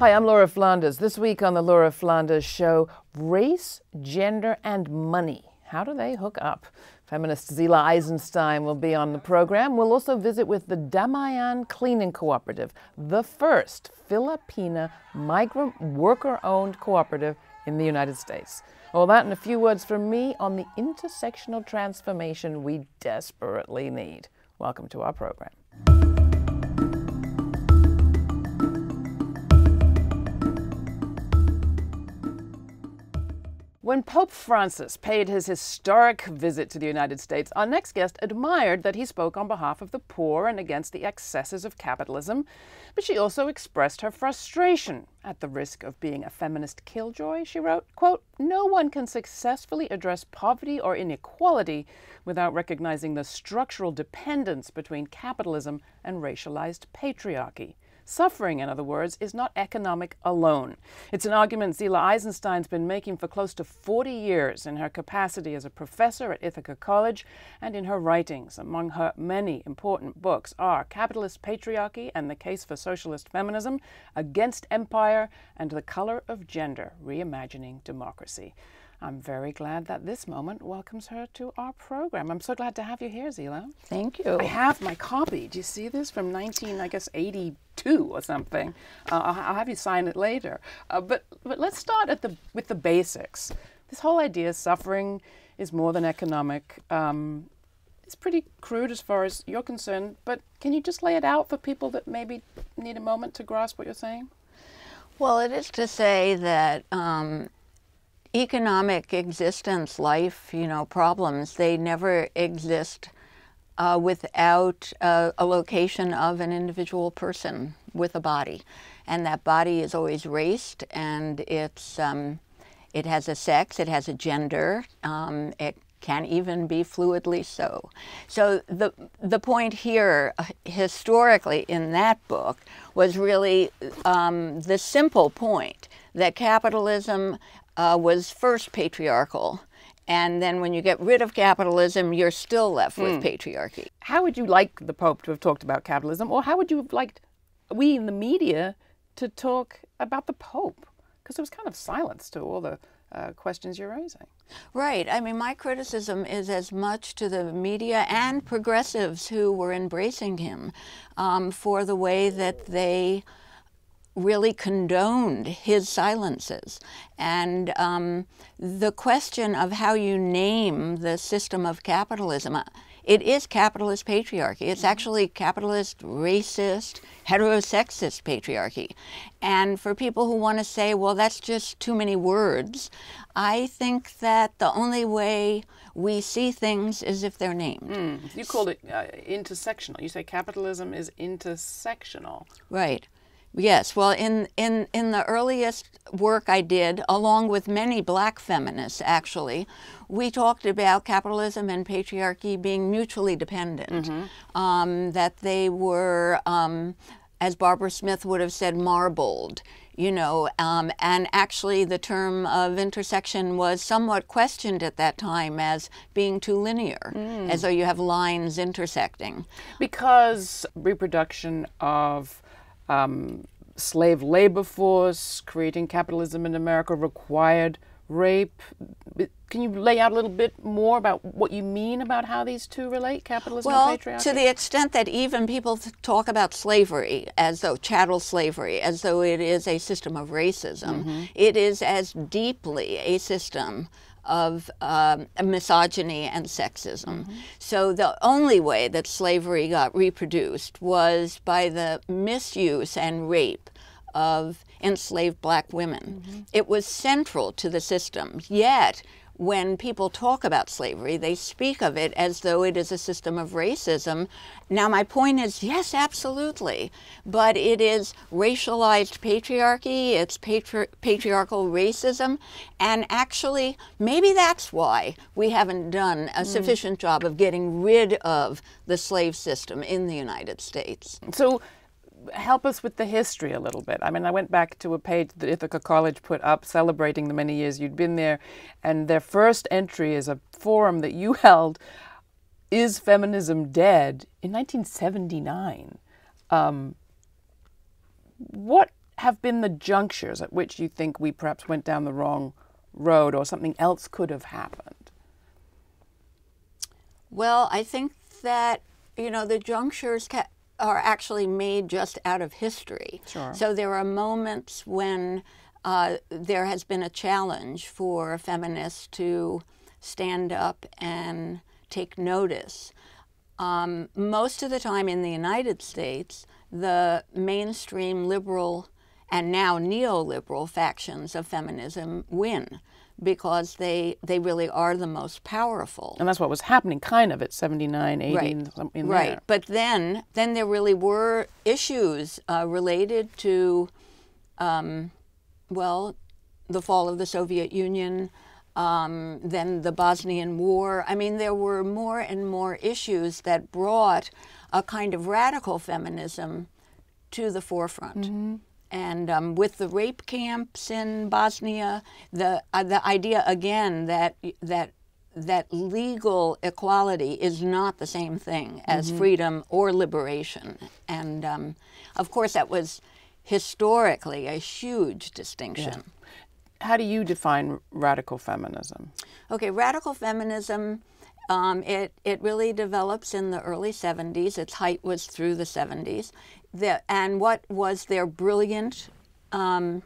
Hi, I'm Laura Flanders. This week on the Laura Flanders Show, race, gender, and money. How do they hook up? Feminist Zillah Eisenstein will be on the program. We'll also visit with the Damayan Cleaning Cooperative, the first Filipina migrant worker owned cooperative in the United States. All that and a few words from me on the intersectional transformation we desperately need. Welcome to our program. When Pope Francis paid his historic visit to the United States, our next guest admired that he spoke on behalf of the poor and against the excesses of capitalism, but she also expressed her frustration at the risk of being a feminist killjoy. She wrote, quote, "No one can successfully address poverty or inequality without recognizing the structural dependence between capitalism and racialized patriarchy." Suffering, in other words, is not economic alone. It's an argument Zillah Eisenstein's been making for close to 40 years in her capacity as a professor at Ithaca College and in her writings. Among her many important books are Capitalist Patriarchy and the Case for Socialist Feminism, Against Empire, and The Color of Gender Reimagining Democracy. I'm very glad that this moment welcomes her to our program. I'm so glad to have you here, Zillah. Thank you. I have my copy. Do you see this from 19, I guess, 82 or something? Uh, I'll, I'll, have you sign it later. Uh, but but let's start at the with the basics. This whole idea, of suffering is more than economic. Um, it's pretty crude as far as you're concerned. But can you just lay it out for people that maybe need a moment to grasp what you're saying? Well, it is to say that um, economic existence, life, you know, problems, they never exist uh, without uh, a location of an individual person with a body. And that body is always raced and it's, um, it has a sex, it has a gender, um, it can even be fluidly so. So the, the point here, uh, historically in that book, was really um, the simple point that capitalism uh, was first patriarchal. And then when you get rid of capitalism, you're still left with mm. patriarchy. How would you like the Pope to have talked about capitalism? Or how would you have liked we in the media to talk about the Pope? Because there was kind of silence to all the uh, questions you're raising. Right. I mean, my criticism is as much to the media and progressives who were embracing him um, for the way that they really condoned his silences. And um, the question of how you name the system of capitalism, uh, it is capitalist patriarchy. It's mm-hmm. actually capitalist, racist, heterosexist patriarchy. And for people who want to say, well, that's just too many words, I think that the only way we see things is if they're named. Mm. You called it uh, intersectional. You say capitalism is intersectional. Right. Yes, well, in, in, in the earliest work I did, along with many black feminists actually, we talked about capitalism and patriarchy being mutually dependent, mm-hmm. um, that they were, um, as Barbara Smith would have said, marbled. You know, um, and actually, the term of intersection was somewhat questioned at that time as being too linear, mm. as though you have lines intersecting. Because reproduction of um, slave labor force, creating capitalism in America required rape. Can you lay out a little bit more about what you mean about how these two relate, capitalism well, and patriarchy? to the extent that even people talk about slavery as though chattel slavery, as though it is a system of racism, mm-hmm. it is as deeply a system of um, misogyny and sexism. Mm-hmm. So the only way that slavery got reproduced was by the misuse and rape of enslaved black women. Mm-hmm. It was central to the system. Yet, when people talk about slavery, they speak of it as though it is a system of racism. Now, my point is yes, absolutely. But it is racialized patriarchy, it's patri- patriarchal racism. And actually, maybe that's why we haven't done a mm. sufficient job of getting rid of the slave system in the United States. So, help us with the history a little bit. I mean, I went back to a page that Ithaca College put up celebrating the many years you'd been there, and their first entry is a forum that you held, Is Feminism Dead, in 1979. Um, what have been the junctures at which you think we perhaps went down the wrong road or something else could have happened? Well, I think that, you know, the junctures ca- are actually made just out of history. Sure. So there are moments when uh, there has been a challenge for feminists to stand up and take notice. Um, most of the time in the United States, the mainstream liberal and now neoliberal factions of feminism win because they they really are the most powerful. And that's what was happening kind of at 79, 80, Right. in right there. but then then there really were issues uh, related to um, well the fall of the soviet union um, then the bosnian war i mean there were more and more issues that brought a kind of radical feminism to the forefront and um, with the rape camps in Bosnia, the uh, the idea again that that that legal equality is not the same thing as freedom or liberation, and um, of course that was historically a huge distinction. How do you define radical feminism? Okay, radical feminism. Um, it it really develops in the early 70s. Its height was through the 70s. The, and what was their brilliant um,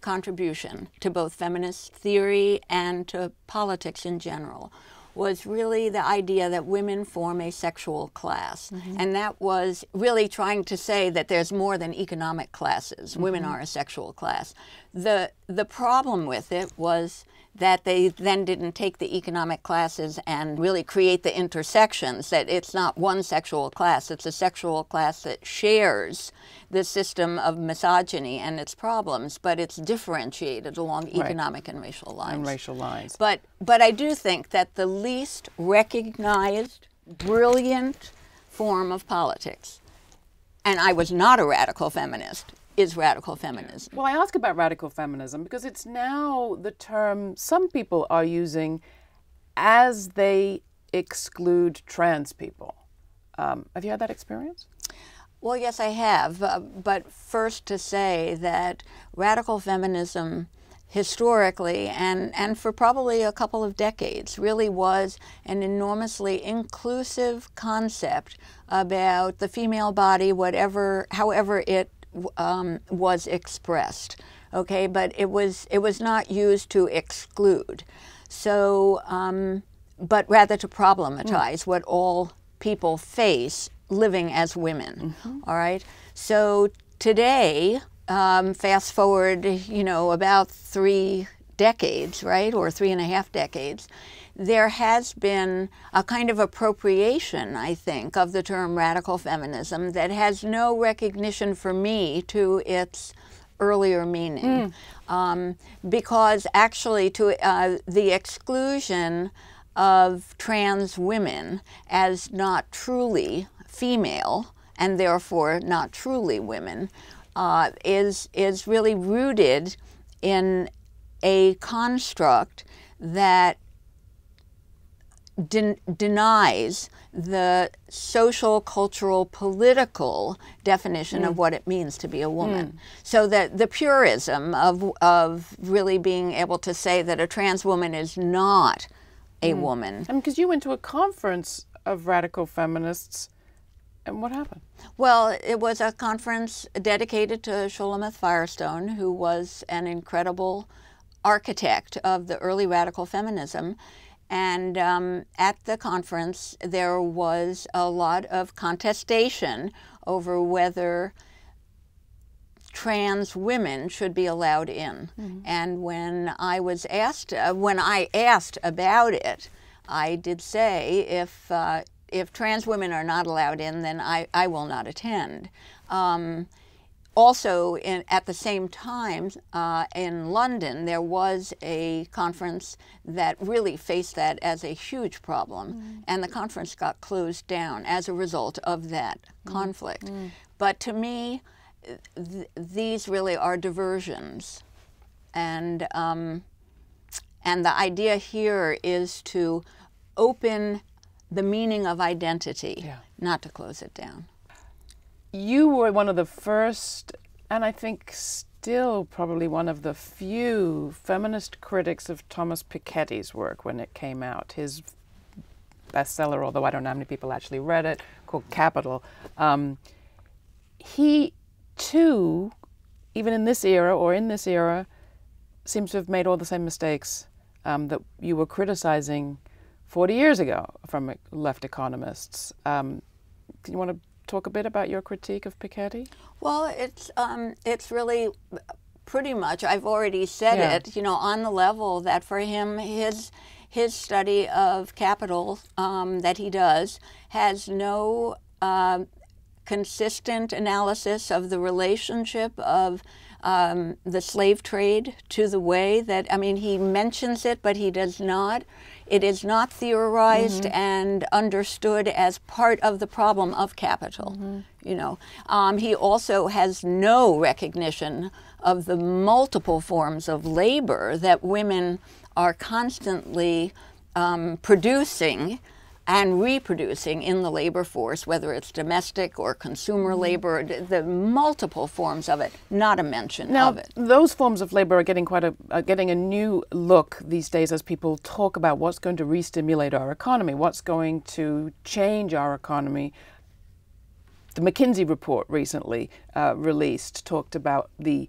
contribution to both feminist theory and to politics in general was really the idea that women form a sexual class. And that was really trying to say that there's more than economic classes. Women are a sexual class. The, the problem with it was that they then didn't take the economic classes and really create the intersections, that it's not one sexual class, it's a sexual class that shares the system of misogyny and its problems, but it's differentiated along economic and racial lines. And racial lines. But but I do think that the least recognized, brilliant form of politics, and I was not a radical feminist, is radical feminism. Well, I ask about radical feminism because it's now the term some people are using as they exclude trans people. Um, have you had that experience? Well, yes, I have. Uh, but first, to say that radical feminism historically and, and for probably a couple of decades really was an enormously inclusive concept about the female body, whatever, however it um, was expressed. Okay, but it was it was not used to exclude. So, um, but rather to problematize what all people face living as women. all right. So today, um, fast forward, you know, about three decades, right, or three and a half decades, there has been a kind of appropriation, I think, of the term radical feminism that has no recognition for me to its earlier meaning. Um, because actually, to uh, the exclusion of trans women as not truly female and therefore not truly women uh, is is really rooted in a construct that den- denies the social, cultural, political definition of mm. what it means to be a woman. Mm. So that the purism of, of really being able to say that a trans woman is not a mm. woman. I mean, because you went to a conference of radical feminists, and what happened? Well, it was a conference dedicated to Shulamith Firestone, who was an incredible architect of the early radical feminism. And um, at the conference, there was a lot of contestation over whether trans women should be allowed in. And when I was asked, uh, when I asked about it, I did say if uh, if trans women are not allowed in, then I, I will not attend. Um, also, in, at the same time, uh, in London, there was a conference that really faced that as a huge problem, and the conference got closed down as a result of that conflict. But to me, th- these really are diversions, and um, and the idea here is to open the meaning of identity, Yeah. not to close it down. You were one of the first, and I think still probably one of the few feminist critics of Thomas Piketty's work when it came out. His bestseller, although I don't know how many people actually read it, called Capital. Um, he, too, even in this era or in this era, seems to have made all the same mistakes um, that you were criticizing 40 years ago from left economists. Um, you want to talk a bit about your critique of Piketty? Well, it's um, it's really pretty much. I've already said yeah. it. You know, on the level that for him, his his study of capital um, that he does has no uh, consistent analysis of the relationship of um, the slave trade to the way that I mean he mentions it, but he does not it is not theorized mm-hmm. and understood as part of the problem of capital. Mm-hmm. You know, um, he also has no recognition of the multiple forms of labor that women are constantly um, producing and reproducing in the labor force, whether it's domestic or consumer mm-hmm. labor, the multiple forms of it, not a mention now, of it. Those forms of labor are getting quite a are getting a new look these days as people talk about what's going to re-stimulate our economy, what's going to change our economy. The McKinsey report recently uh, released talked about the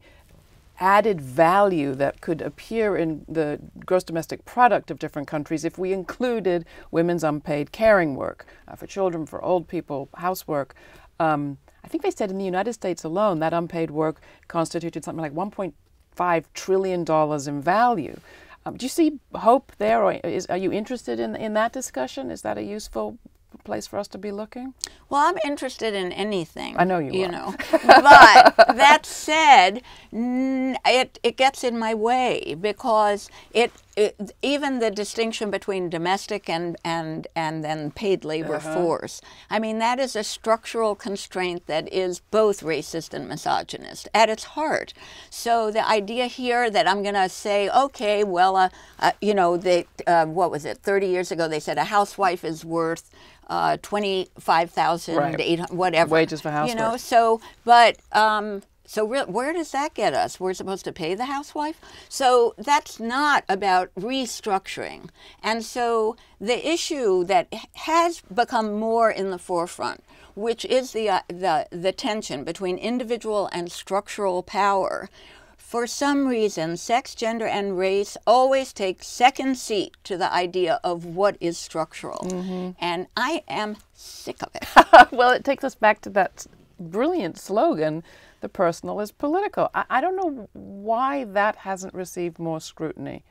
added value that could appear in the gross domestic product of different countries if we included women's unpaid caring work uh, for children, for old people, housework. Um, I think they said in the United States alone that unpaid work constituted something like 1.5 trillion dollars in value. Um, do you see hope there, or is, are you interested in in that discussion? Is that a useful place for us to be looking? Well, I'm interested in anything. I know you, you are. know. but that said, it it gets in my way because it, it, even the distinction between domestic and and and then paid labor uh-huh. force. I mean, that is a structural constraint that is both racist and misogynist at its heart. So the idea here that I'm going to say, okay, well, uh, uh, you know, they uh, what was it? 30 years ago, they said a housewife is worth uh, twenty five thousand, right. whatever wages for housework. You know, so but um, so re- where does that get us? We're supposed to pay the housewife. So that's not about restructuring. And so the issue that has become more in the forefront, which is the uh, the the tension between individual and structural power, for some reason, sex, gender, and race always take second seat to the idea of what is structural. Mm-hmm. And I am sick of it. well, it takes us back to that brilliant slogan the personal is political. I, I don't know why that hasn't received more scrutiny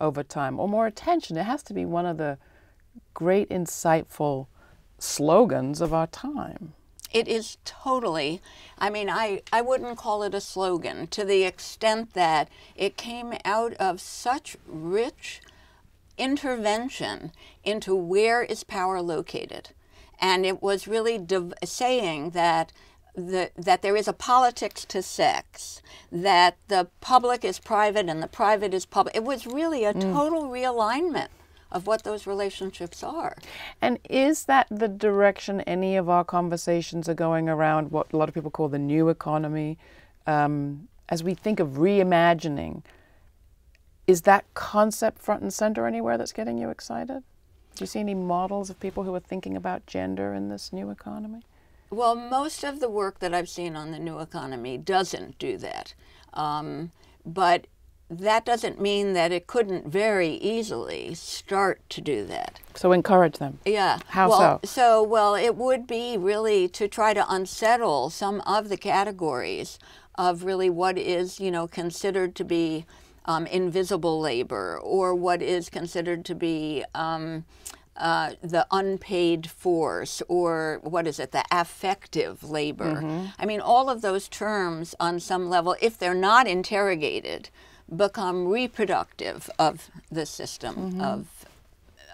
over time or more attention. It has to be one of the great, insightful slogans of our time. It is totally, I mean, I, I wouldn't call it a slogan to the extent that it came out of such rich intervention into where is power located. And it was really saying that the, that there is a politics to sex, that the public is private and the private is public. It was really a mm. total realignment of what those relationships are. And is that the direction any of our conversations are going around what a lot of people call the new economy? Um, as we think of reimagining, is that concept front and center anywhere that's getting you excited? Do you see any models of people who are thinking about gender in this new economy? Well, most of the work that I've seen on the new economy doesn't do that. Um, but that doesn't mean that it couldn't very easily start to do that. So encourage them. Yeah. How well, so? So, well, it would be really to try to unsettle some of the categories of really what is, you know, considered to be um, invisible labor or what is considered to be um, uh, the unpaid force or what is it, the affective labor. Mm-hmm. I mean, all of those terms on some level, if they're not interrogated, become reproductive of the system mm-hmm. of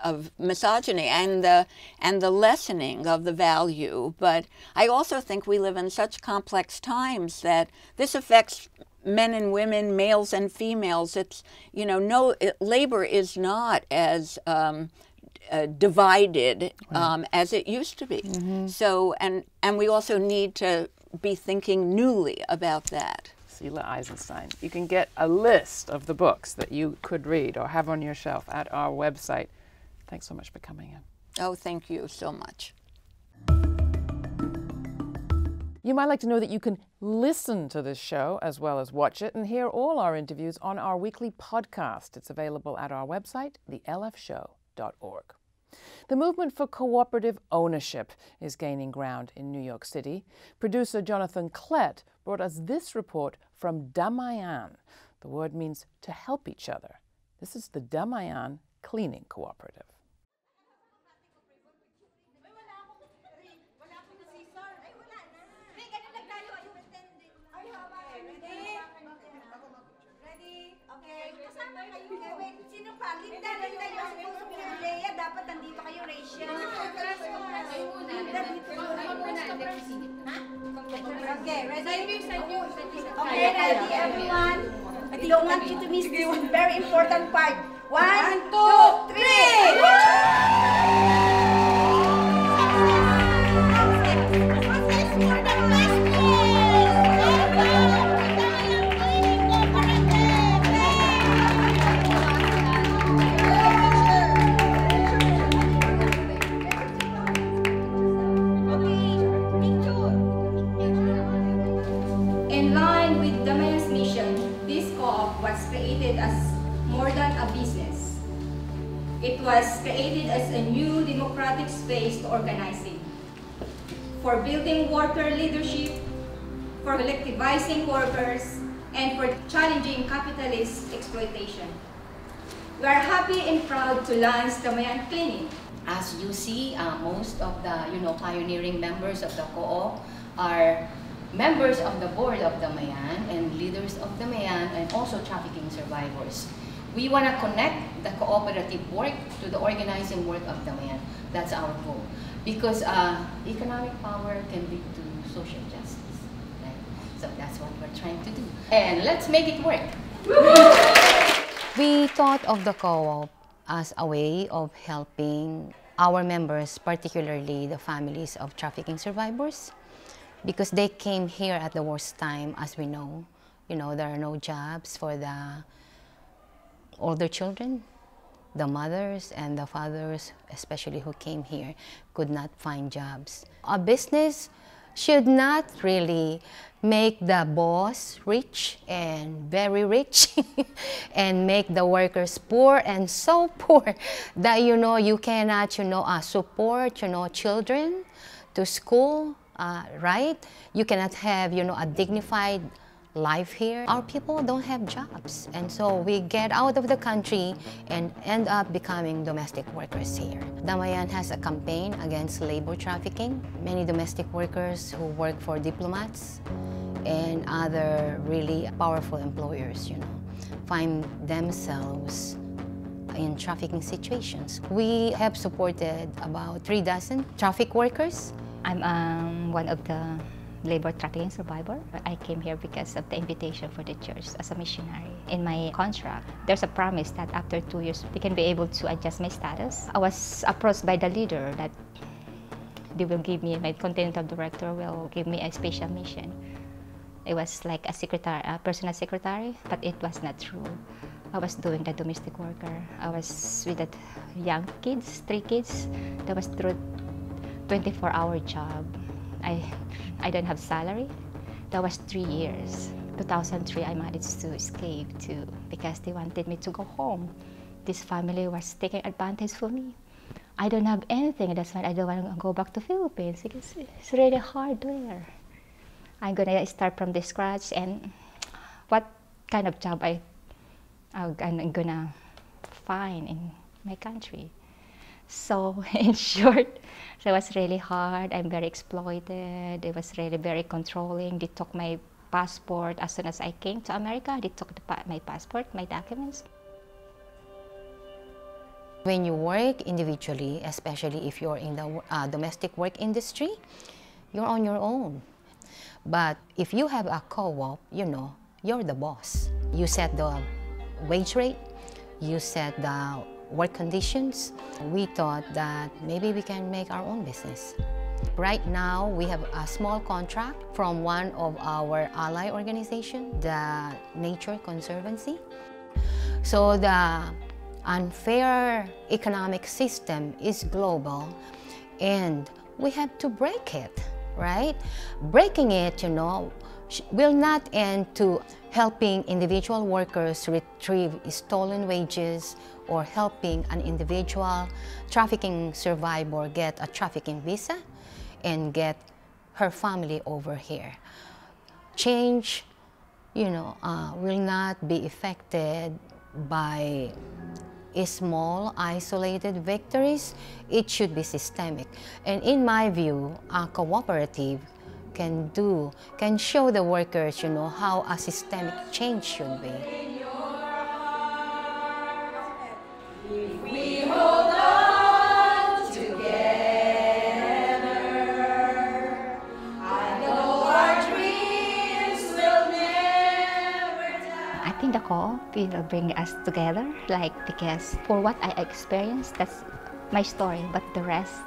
of misogyny and the and the lessening of the value. But I also think we live in such complex times that this affects men and women, males and females. It's you know no it, labor is not as um, uh, divided um, as it used to be. Mm-hmm. So and and we also need to be thinking newly about that. Zillah Eisenstein. You can get a list of the books that you could read or have on your shelf at our website. Thanks so much for coming in. Oh, thank you so much. You might like to know that you can listen to this show as well as watch it and hear all our interviews on our weekly podcast. It's available at our website, The movement for cooperative ownership is gaining ground in New York City. Producer Jonathan Klett brought us this report from Damayan. The word means to help each other. This is the Damayan Cleaning Cooperative. Dapat nandito kayo, Rachel. Linda, dito Okay, ready? Okay, ready, everyone? I don't want you to miss this very important part. One, two, three! In line with Damayan's mission, this co-op was created as more than a business. It was created as a new democratic space to organize organizing, for building worker leadership, for collectivizing workers, and for challenging capitalist exploitation. We are happy and proud to launch Damayan Clinic, As you see, uh, most of the you know pioneering members of the co-op are members of the board of Damayan and leaders of Damayan and also trafficking survivors. We want to connect the cooperative work to the organizing work of Damayan. That's our goal. Because uh, economic power can lead to social justice. Right? So that's what we're trying to do. And let's make it work. We thought of the co-op as a way of helping our members, particularly the families of trafficking survivors, because they came here at the worst time, as we know. You know, there are no jobs for the older children. The mothers and the fathers, especially who came here, could not find jobs. A business should not really make the boss rich and very rich and make the workers poor and so poor that you know you cannot you know uh, support you know children to school uh, right? You cannot have you know a dignified life here. Our people don't have jobs. And so we get out of the country and end up becoming domestic workers here. Damayan has a campaign against labor trafficking. Many domestic workers who work for diplomats and other really powerful employers, you know, find themselves in trafficking situations. We have supported about three dozen traffic workers. I'm um, one of the labor trafficking survivor. I came here because of the invitation for the church as a missionary. In my contract, there's a promise that after two years, they can be able to adjust my status. I was approached by the leader that they will give me, my continental director will give me a special mission. It was like a secretary, a personal secretary, but it was not true. I was doing the domestic worker. I was with the young kids, three kids. That was through 24-hour job. I, I don't have salary. That was three years. 2003, I managed to escape too because they wanted me to go home. This family was taking advantage for me. I don't have anything. That's why I don't want to go back to Philippines because it's really hard there. I'm gonna start from the scratch and what kind of job I I'm gonna find in my country. So in short, so it was really hard. I'm very exploited. It was really very controlling. They took my passport as soon as I came to America. They took the, my passport, my documents. When you work individually, especially if you're in the uh, domestic work industry, you're on your own. But if you have a co-op, you know, you're the boss. You set the wage rate, you set the work conditions. We thought that maybe we can make our own business. Right now, we have a small contract from one of our ally organizations, the Nature Conservancy. So the unfair economic system is global and we have to break it, right? Breaking it, you know, will not end to helping individual workers retrieve stolen wages or helping an individual trafficking survivor get a trafficking visa and get her family over here. Change, you know, uh, will not be affected by small, isolated victories. It should be systemic. And in my view, a cooperative can do, can show the workers, you know, how a systemic change should be. The will bring us together, like because for what I experienced, that's my story, but the rest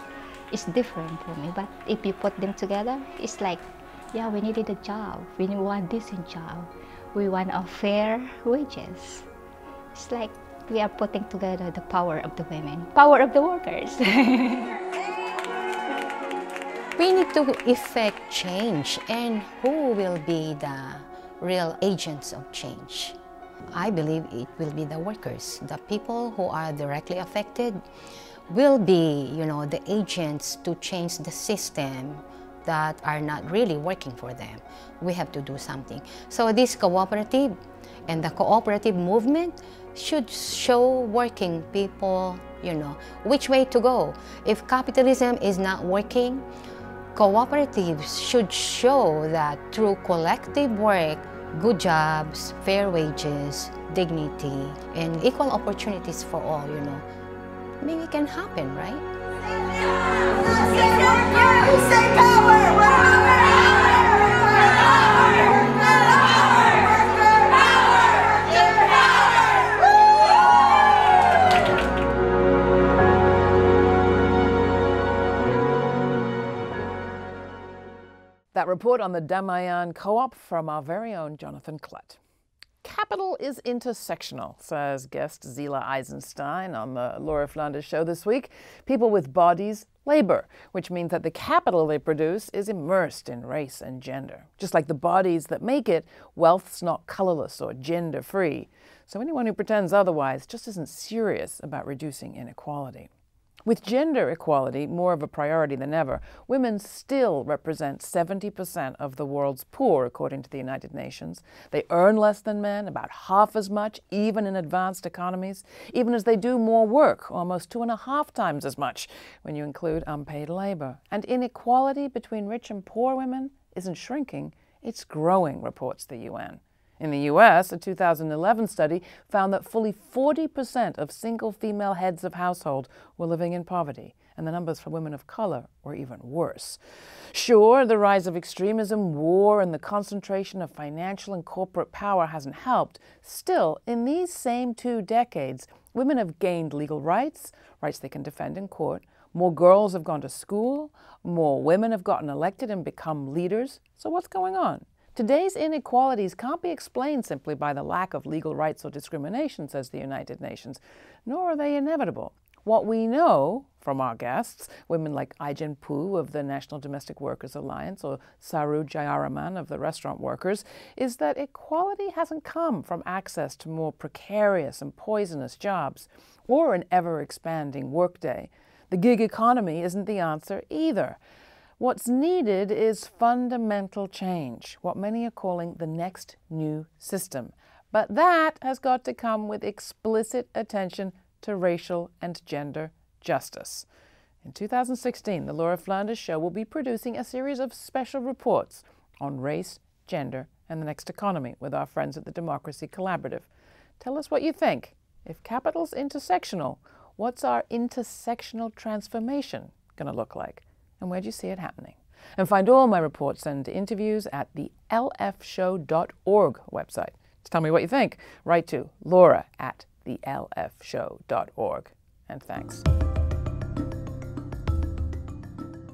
is different for me. But if you put them together, it's like, yeah, we needed a job. We want decent job. We want a fair wages. It's like we are putting together the power of the women, power of the workers. we need to effect change and who will be the real agents of change. I believe it will be the workers, the people who are directly affected will be, you know, the agents to change the system that are not really working for them. We have to do something. So this cooperative and the cooperative movement should show working people, you know, which way to go. If capitalism is not working, cooperatives should show that through collective work, good jobs, fair wages, dignity, and equal opportunities for all, you know, maybe it can happen, right? That report on the Damayan Co-op from our very own Jonathan Klett. Capital is intersectional, says guest Zillah Eisenstein on the Laura Flanders show this week. People with bodies labor, which means that the capital they produce is immersed in race and gender. Just like the bodies that make it, wealth's not colorless or gender free. So anyone who pretends otherwise just isn't serious about reducing inequality. With gender equality more of a priority than ever, women still represent 70% of the world's poor, according to the United Nations. They earn less than men, about half as much, even in advanced economies, even as they do more work, almost two and a half times as much when you include unpaid labor. And inequality between rich and poor women isn't shrinking, it's growing, reports the UN. In the US, a 2011 study found that fully 40% of single female heads of household were living in poverty, and the numbers for women of color were even worse. Sure, the rise of extremism, war, and the concentration of financial and corporate power hasn't helped. Still, in these same two decades, women have gained legal rights, rights they can defend in court. More girls have gone to school, more women have gotten elected and become leaders. So, what's going on? Today's inequalities can't be explained simply by the lack of legal rights or discrimination, says the United Nations, nor are they inevitable. What we know from our guests, women like Ai-jen Poo of the National Domestic Workers Alliance or Saru Jayaraman of the Restaurant Workers, is that equality hasn't come from access to more precarious and poisonous jobs or an ever expanding workday. The gig economy isn't the answer either. What's needed is fundamental change, what many are calling the next new system. But that has got to come with explicit attention to racial and gender justice. In 2016, the Laura Flanders Show will be producing a series of special reports on race, gender, and the next economy with our friends at the Democracy Collaborative. Tell us what you think. If capital's intersectional, what's our intersectional transformation going to look like? And where do you see it happening? And find all my reports and interviews at the lfshow.org website. To tell me what you think, write to laura at the lfshow.org. And thanks.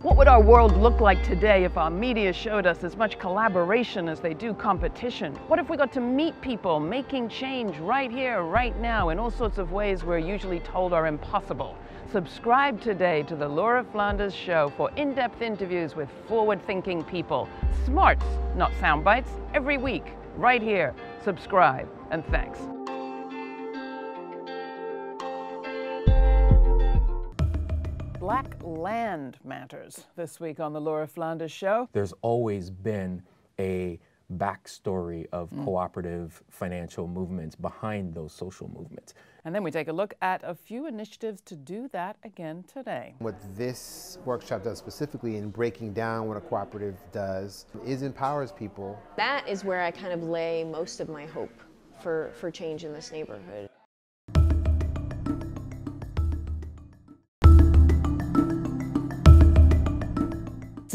What would our world look like today if our media showed us as much collaboration as they do competition? What if we got to meet people making change right here, right now, in all sorts of ways we're usually told are impossible? Subscribe today to the Laura Flanders Show for in depth interviews with forward thinking people. Smarts, not sound bites, every week, right here. Subscribe, and thanks. Black land matters this week on the Laura Flanders Show. There's always been a backstory of mm. cooperative financial movements behind those social movements. And then we take a look at a few initiatives to do that again today. What this workshop does specifically in breaking down what a cooperative does is empowers people. That is where I kind of lay most of my hope for, for change in this neighborhood.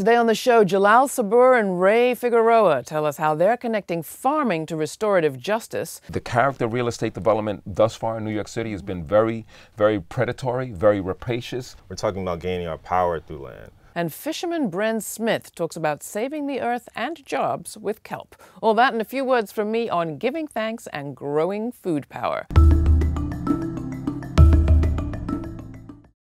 Today on the show, Jalal Sabur and Ray Figueroa tell us how they're connecting farming to restorative justice. The character of real estate development thus far in New York City has been very, very predatory, very rapacious. We're talking about gaining our power through land. And fisherman Bren Smith talks about saving the earth and jobs with kelp. All that and a few words from me on giving thanks and growing food power.